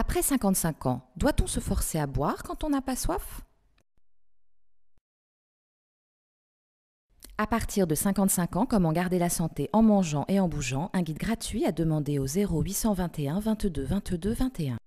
Après 55 ans, doit-on se forcer à boire quand on n'a pas soif? À partir de 55 ans, comment garder la santé en mangeant et en bougeant, un guide gratuit à demander au 0821 22 22 21.